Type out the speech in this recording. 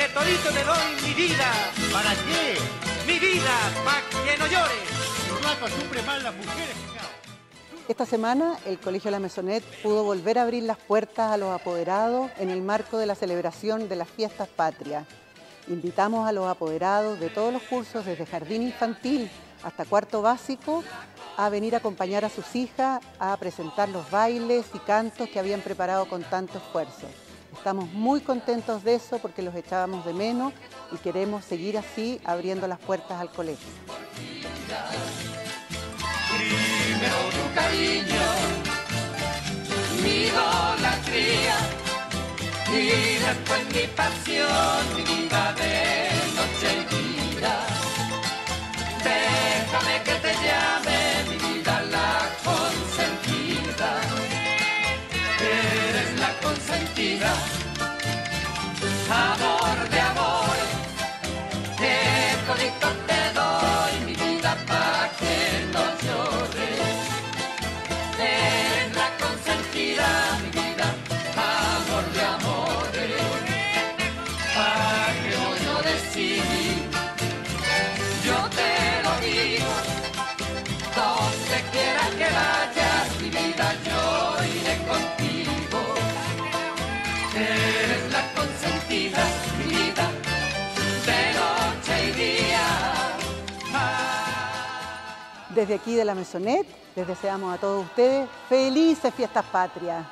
favorito te doy mi vida. ¿Para qué? Mi vida, para que no llores. Las mujeres, Esta semana el Colegio La Mesonet pudo volver a abrir las puertas a los apoderados en el marco de la celebración de las fiestas patrias. Invitamos a los apoderados de todos los cursos, desde jardín infantil hasta cuarto básico, a venir a acompañar a sus hijas a presentar los bailes y cantos que habían preparado con tanto esfuerzo. Estamos muy contentos de eso porque los echábamos de menos y queremos seguir así abriendo las puertas al colegio. Y después mi pasión, mi Desde aquí de La Mesonet les deseamos a todos ustedes felices fiestas patrias.